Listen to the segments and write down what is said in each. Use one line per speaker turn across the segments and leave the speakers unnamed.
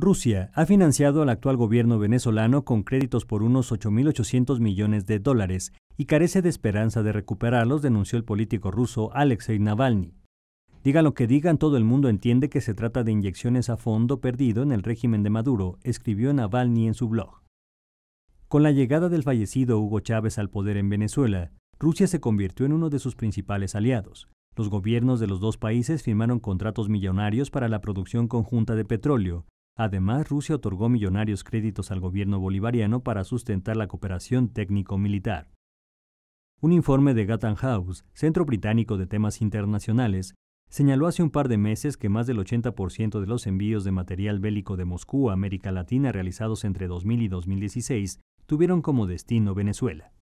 Rusia ha financiado al actual gobierno venezolano con créditos por unos 8.800 millones de dólares y carece de esperanza de recuperarlos, denunció el político ruso Alexei Navalny. Digan lo que digan, todo el mundo entiende que se trata de inyecciones a fondo perdido en el régimen de Maduro, escribió Navalny en su blog. Con la llegada del fallecido Hugo Chávez al poder en Venezuela, Rusia se convirtió en uno de sus principales aliados. Los gobiernos de los dos países firmaron contratos millonarios para la producción conjunta de petróleo, Además, Rusia otorgó millonarios créditos al gobierno bolivariano para sustentar la cooperación técnico-militar. Un informe de Gatton House, Centro Británico de Temas Internacionales, señaló hace un par de meses que más del 80% de los envíos de material bélico de Moscú a América Latina realizados entre 2000 y 2016 tuvieron como destino Venezuela.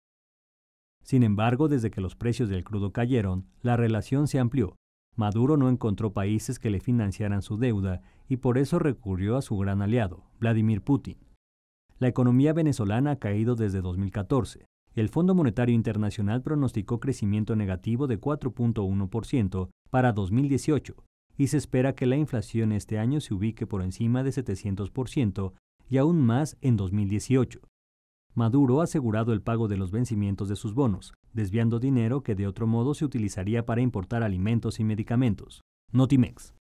Sin embargo, desde que los precios del crudo cayeron, la relación se amplió, Maduro no encontró países que le financiaran su deuda y por eso recurrió a su gran aliado, Vladimir Putin. La economía venezolana ha caído desde 2014. El Fondo Monetario Internacional pronosticó crecimiento negativo de 4.1% para 2018 y se espera que la inflación este año se ubique por encima de 700% y aún más en 2018. Maduro ha asegurado el pago de los vencimientos de sus bonos, desviando dinero que de otro modo se utilizaría para importar alimentos y medicamentos. Notimex.